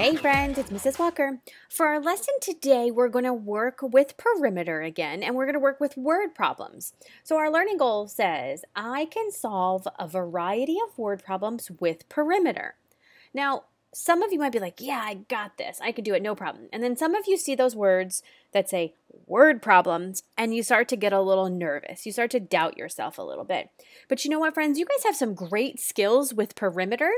Hey friends, it's Mrs. Walker. For our lesson today, we're going to work with perimeter again, and we're going to work with word problems. So our learning goal says, I can solve a variety of word problems with perimeter. Now, some of you might be like, yeah, I got this. I could do it, no problem. And then some of you see those words that say word problems and you start to get a little nervous. You start to doubt yourself a little bit. But you know what, friends? You guys have some great skills with perimeter.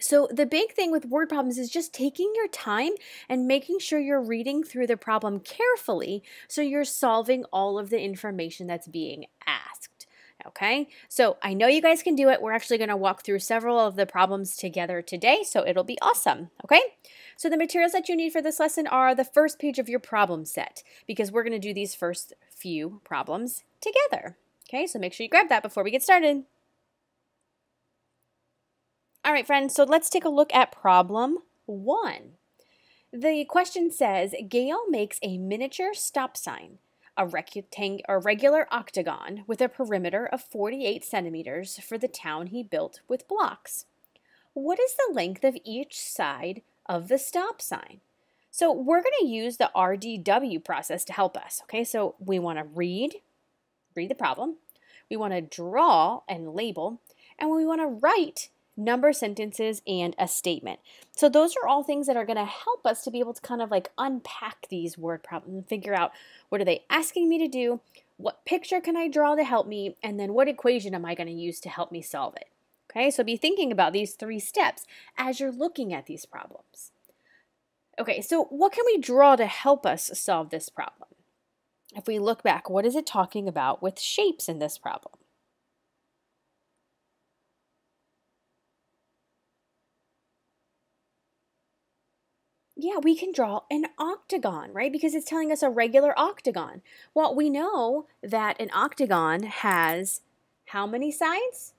So, the big thing with word problems is just taking your time and making sure you're reading through the problem carefully so you're solving all of the information that's being asked. Okay, so I know you guys can do it. We're actually going to walk through several of the problems together today, so it'll be awesome. Okay, so the materials that you need for this lesson are the first page of your problem set because we're going to do these first few problems together. Okay, so make sure you grab that before we get started. All right, friends, so let's take a look at problem one. The question says Gail makes a miniature stop sign a, a regular octagon with a perimeter of 48 centimeters for the town he built with blocks. What is the length of each side of the stop sign? So we're going to use the RDW process to help us. Okay, so we want to read, read the problem. We want to draw and label, and we want to write number sentences, and a statement. So those are all things that are going to help us to be able to kind of like unpack these word problems and figure out what are they asking me to do, what picture can I draw to help me, and then what equation am I going to use to help me solve it. Okay, so be thinking about these three steps as you're looking at these problems. Okay, so what can we draw to help us solve this problem? If we look back, what is it talking about with shapes in this problem? Yeah, we can draw an octagon, right? Because it's telling us a regular octagon. Well, we know that an octagon has how many sides?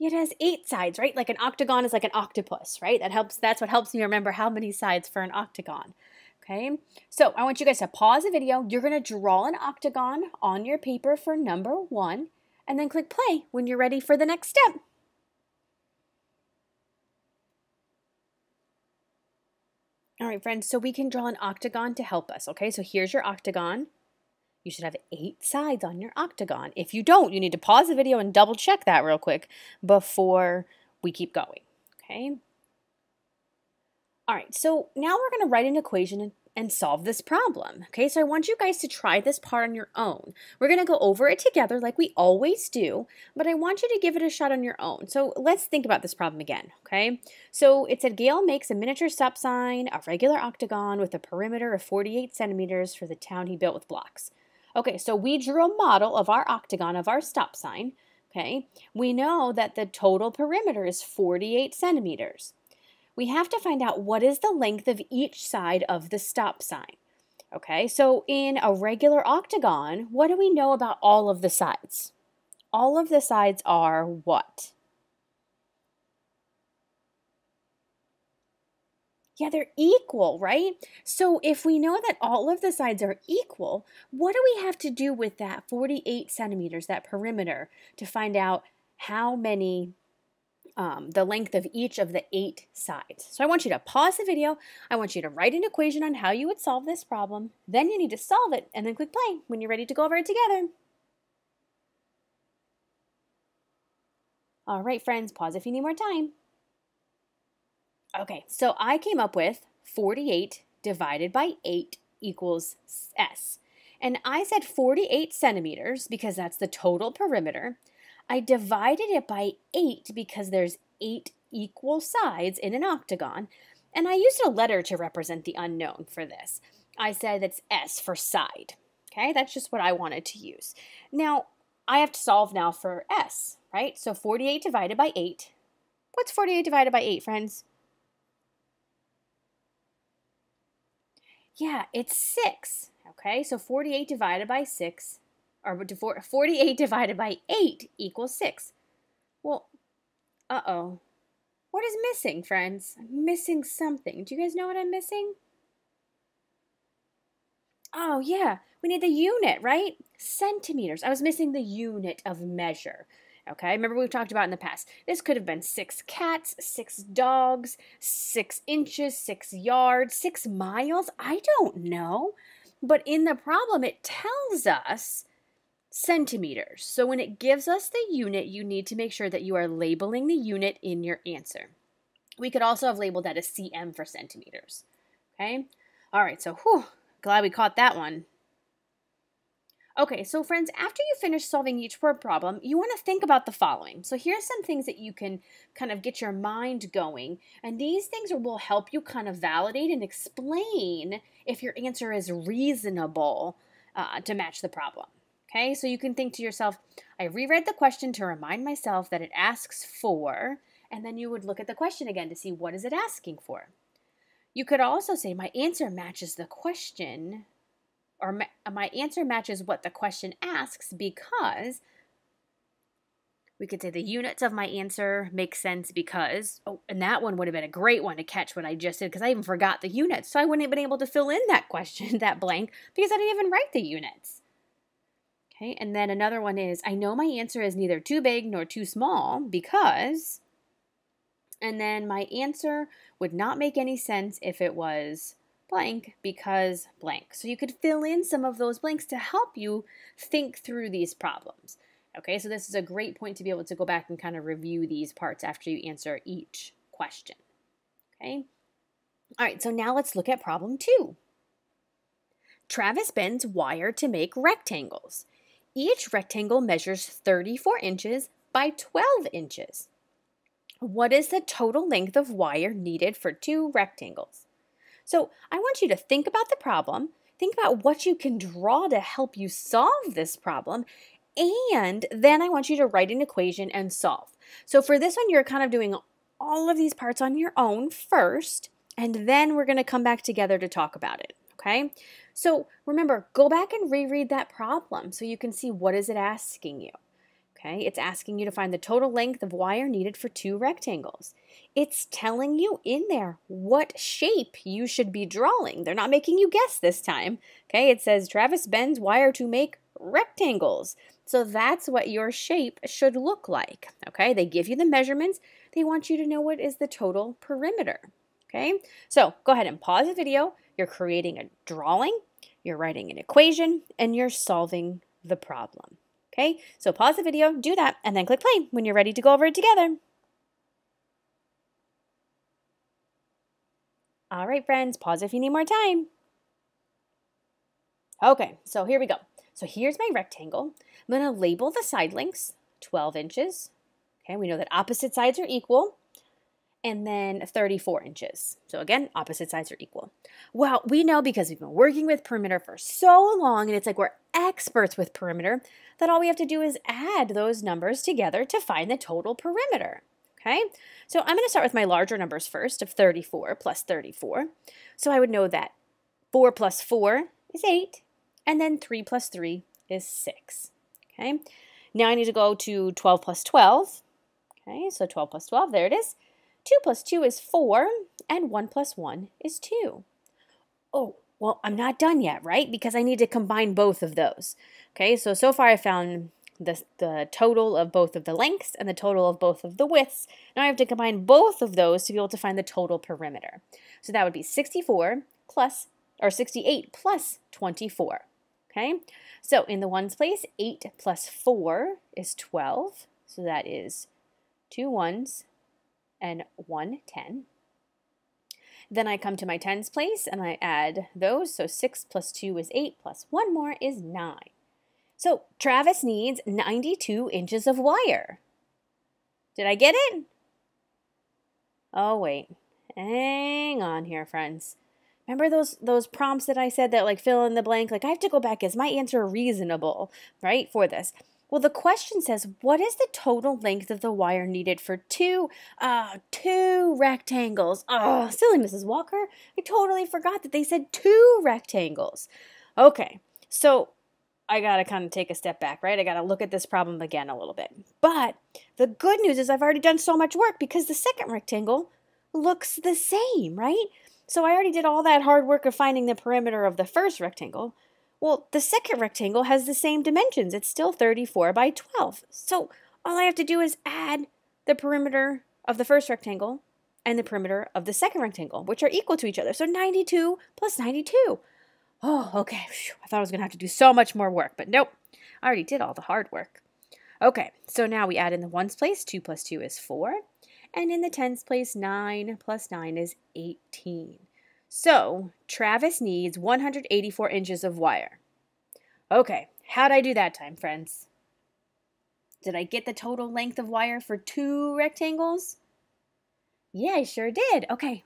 It has eight sides, right? Like an octagon is like an octopus, right? That helps. That's what helps me remember how many sides for an octagon. Okay, so I want you guys to pause the video. You're going to draw an octagon on your paper for number one, and then click play when you're ready for the next step. All right, friends, so we can draw an octagon to help us, okay? So here's your octagon. You should have eight sides on your octagon. If you don't, you need to pause the video and double check that real quick before we keep going, okay? All right, so now we're going to write an equation and solve this problem. Okay, so I want you guys to try this part on your own. We're to go over it together like we always do, but I want you to give it a shot on your own. So let's think about this problem again, okay? So it said Gail makes a miniature stop sign, a regular octagon with a perimeter of 48 centimeters for the town he built with blocks. Okay, so we drew a model of our octagon of our stop sign, okay? We know that the total perimeter is 48 centimeters we have to find out what is the length of each side of the stop sign. Okay, so in a regular octagon, what do we know about all of the sides? All of the sides are what? Yeah, they're equal, right? So if we know that all of the sides are equal, what do we have to do with that 48 centimeters, that perimeter, to find out how many um, the length of each of the eight sides. So I want you to pause the video. I want you to write an equation on how you would solve this problem. Then you need to solve it and then click play when you're ready to go over it together. All right, friends, pause if you need more time. Okay, so I came up with 48 divided by 8 equals S. And I said 48 centimeters because that's the total perimeter. I divided it by 8 because there's 8 equal sides in an octagon, and I used a letter to represent the unknown for this. I said that's S for side. Okay, that's just what I wanted to use. Now, I have to solve now for S, right? So 48 divided by 8. What's 48 divided by 8, friends? Yeah, it's 6. Okay, so 48 divided by 6 or 48 divided by 8 equals 6. Well, uh-oh. What is missing, friends? I'm missing something. Do you guys know what I'm missing? Oh, yeah. We need the unit, right? Centimeters. I was missing the unit of measure. Okay, remember we've talked about in the past. This could have been six cats, six dogs, six inches, six yards, six miles. I don't know. But in the problem, it tells us centimeters. So when it gives us the unit, you need to make sure that you are labeling the unit in your answer. We could also have labeled that as cm for centimeters. Okay? All right, so whew, glad we caught that one. Okay, so friends, after you finish solving each word problem, you want to think about the following. So here's some things that you can kind of get your mind going, and these things will help you kind of validate and explain if your answer is reasonable uh, to match the problem. Okay, so you can think to yourself, I reread the question to remind myself that it asks for, and then you would look at the question again to see what is it asking for. You could also say, my answer matches the question or my answer matches what the question asks because we could say the units of my answer make sense because, oh, and that one would have been a great one to catch what I just did because I even forgot the units. So I wouldn't have been able to fill in that question, that blank, because I didn't even write the units. Okay, and then another one is I know my answer is neither too big nor too small because, and then my answer would not make any sense if it was blank because blank. So you could fill in some of those blanks to help you think through these problems. Okay, so this is a great point to be able to go back and kind of review these parts after you answer each question. Okay, all right, so now let's look at problem two. Travis bends wire to make rectangles. Each rectangle measures 34 inches by 12 inches. What is the total length of wire needed for two rectangles? So I want you to think about the problem, think about what you can draw to help you solve this problem, and then I want you to write an equation and solve. So for this one, you're kind of doing all of these parts on your own first, and then we're going to come back together to talk about it, okay? So remember, go back and reread that problem so you can see what is it asking you. Okay, it's asking you to find the total length of wire needed for two rectangles. It's telling you in there what shape you should be drawing. They're not making you guess this time. Okay, it says Travis bends wire to make rectangles. So that's what your shape should look like. Okay, they give you the measurements. They want you to know what is the total perimeter. Okay, so go ahead and pause the video. You're creating a drawing, you're writing an equation, and you're solving the problem. Okay, so pause the video, do that, and then click play when you're ready to go over it together. All right, friends, pause if you need more time. Okay, so here we go. So here's my rectangle. I'm to label the side lengths, 12 inches. Okay, we know that opposite sides are equal and then 34 inches. So again, opposite sides are equal. Well, we know because we've been working with perimeter for so long and it's like we're experts with perimeter that all we have to do is add those numbers together to find the total perimeter. Okay, so I'm going to start with my larger numbers first of 34 plus 34. So I would know that 4 plus 4 is 8, and then 3 plus 3 is 6. Okay, now I need to go to 12 plus 12. Okay, so 12 plus 12, there it is. 2 plus 2 is 4, and 1 plus 1 is 2. Oh, well, I'm not done yet, right? Because I need to combine both of those. Okay, so so far I found the, the total of both of the lengths and the total of both of the widths. Now I have to combine both of those to be able to find the total perimeter. So that would be 64 plus, or 68 plus 24. Okay, so in the ones place, 8 plus 4 is 12. So that is two ones and one 10. Then I come to my tens place and I add those. So 6 plus 2 is 8, plus 1 more is 9. So Travis needs 92 inches of wire. Did I get it? Oh, wait. Hang on here, friends. Remember those those prompts that I said that like fill in the blank? Like I have to go back. Is my answer reasonable, right, for this? Well, the question says, what is the total length of the wire needed for two, uh, two rectangles? Oh, silly Mrs. Walker. I totally forgot that they said two rectangles. Okay, so I got to kind of take a step back, right? I got to look at this problem again a little bit. But the good news is I've already done so much work because the second rectangle looks the same, right? So I already did all that hard work of finding the perimeter of the first rectangle. Well, the second rectangle has the same dimensions. It's still 34 by 12. So all I have to do is add the perimeter of the first rectangle and the perimeter of the second rectangle, which are equal to each other. So 92 plus 92. Oh, okay. I thought I was going to have to do so much more work, but nope. I already did all the hard work. Okay, so now we add in the ones place. 2 plus 2 is 4. And in the tens place, 9 plus 9 is 18. So Travis needs 184 inches of wire. Okay, how'd I do that time, friends? Did I get the total length of wire for two rectangles? Yeah, I sure did. Okay.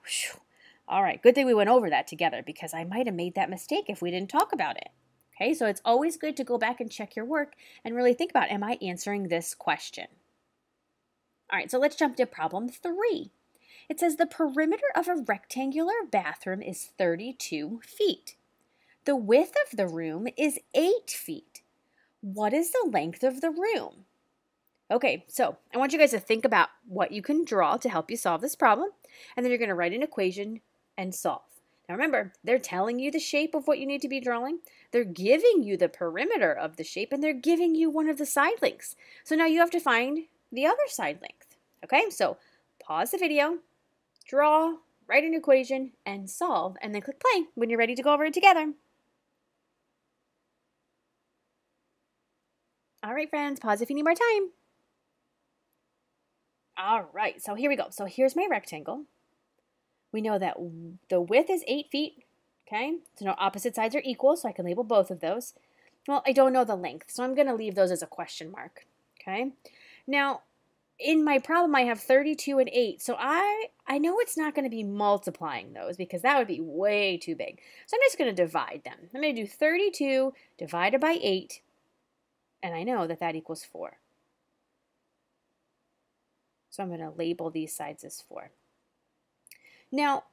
All right. Good thing we went over that together because I might have made that mistake if we didn't talk about it. Okay, so it's always good to go back and check your work and really think about am I answering this question? All right, so let's jump to problem three. It says the perimeter of a rectangular bathroom is 32 feet. The width of the room is 8 feet. What is the length of the room? Okay, so I want you guys to think about what you can draw to help you solve this problem, and then you're going to write an equation and solve. Now remember, they're telling you the shape of what you need to be drawing. They're giving you the perimeter of the shape, and they're giving you one of the side lengths. So now you have to find the other side length. Okay, so pause the video, draw, write an equation, and solve, and then click play when you're ready to go over it together. All right, friends, pause if you need more time. All right, so here we go. So here's my rectangle. We know that the width is 8 feet, okay? So no opposite sides are equal, so I can label both of those. Well, I don't know the length, so I'm going to leave those as a question mark, okay? Now, in my problem, I have 32 and 8, so I, I know it's not going to be multiplying those because that would be way too big. So I'm just going to divide them. I'm going to do 32 divided by 8, and I know that that equals 4. So I'm going to label these sides as 4. Now,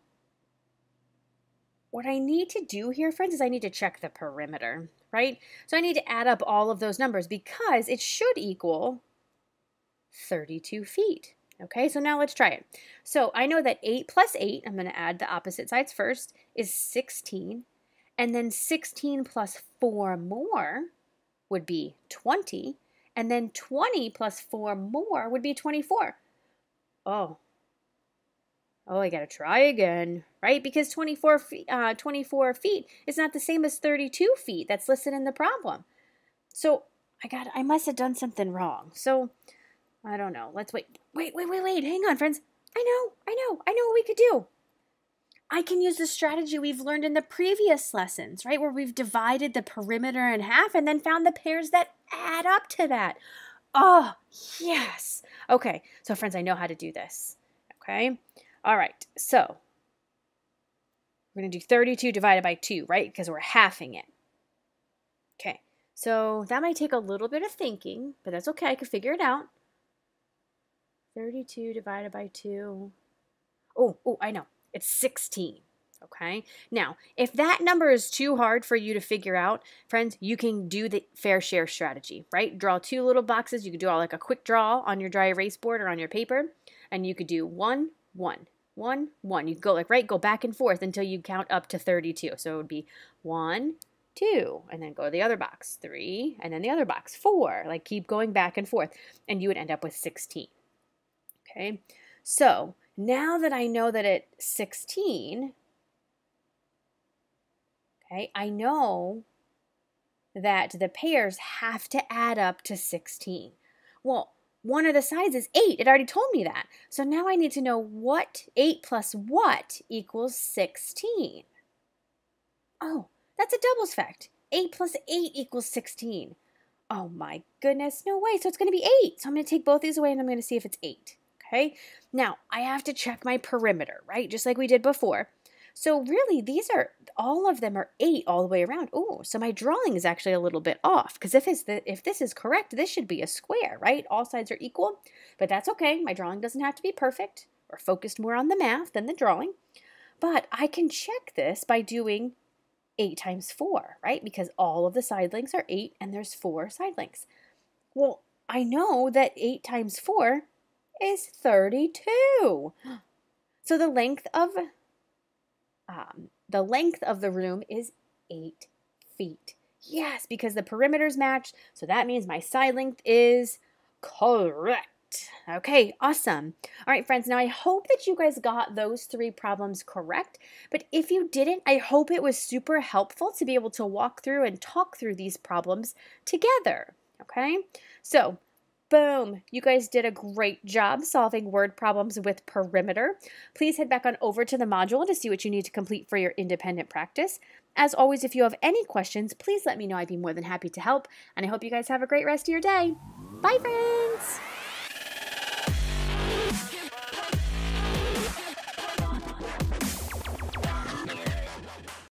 what I need to do here, friends, is I need to check the perimeter, right? So I need to add up all of those numbers because it should equal 32 feet. Okay, so now let's try it. So I know that 8 plus 8, I'm going to add the opposite sides first, is 16. And then 16 plus 4 more would be 20. And then 20 plus 4 more would be 24 oh, oh, I gotta try again, right? Because 24 feet, uh, 24 feet is not the same as 32 feet that's listed in the problem. So I got, I must have done something wrong. So I don't know. Let's wait. Wait, wait, wait, wait. Hang on, friends. I know, I know, I know what we could do. I can use the strategy we've learned in the previous lessons, right? Where we've divided the perimeter in half and then found the pairs that add up to that. Oh, yes. Okay, so friends, I know how to do this. Okay, all right, so we're going to do 32 divided by 2, right? Because we're halving it. Okay, so that might take a little bit of thinking, but that's okay. I can figure it out. 32 divided by 2. Oh, oh, I know. It's 16. Okay. Now, if that number is too hard for you to figure out, friends, you can do the fair share strategy, right? Draw two little boxes. You could draw uh, like a quick draw on your dry erase board or on your paper, and you could do one, one, one, one. You could go like, right, go back and forth until you count up to 32. So it would be one, two, and then go to the other box, three, and then the other box, four. Like keep going back and forth, and you would end up with 16. Okay. So now that I know that it's 16, Okay, I know that the pairs have to add up to 16. Well, one of the sides is 8. It already told me that. So now I need to know what 8 plus what equals 16. Oh, that's a doubles fact. 8 plus 8 equals 16. Oh my goodness, no way. So it's going to be 8. So I'm going to take both these away and I'm going to see if it's 8. Okay, now I have to check my perimeter, right? Just like we did before. So really, these are all of them are eight all the way around. Oh, so my drawing is actually a little bit off because if it's if this is correct, this should be a square, right? All sides are equal, but that's okay. My drawing doesn't have to be perfect or focused more on the math than the drawing. But I can check this by doing 8 times 4, right? Because all of the side lengths are 8 and there's 4 side lengths. Well, I know that 8 times 4 is 32. So the length of um, the length of the room is eight feet. Yes, because the perimeters match, so that means my side length is Correct. Okay, awesome. All right, friends, now I hope that you guys got those three problems correct. But if you didn't, I hope it was super helpful to be able to walk through and talk through these problems together. Okay, so Boom! You guys did a great job solving word problems with perimeter. Please head back on over to the module to see what you need to complete for your independent practice. As always, if you have any questions, please let me know. I'd be more than happy to help. And I hope you guys have a great rest of your day. Bye, friends!